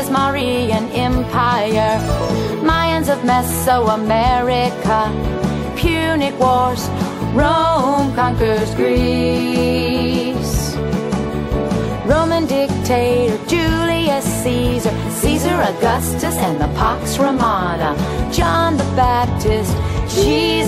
Ismarian Empire, Mayans of Mesoamerica, Punic Wars, Rome conquers Greece. Roman dictator Julius Caesar, Caesar Augustus, and the Pax Romana, John the Baptist, Jesus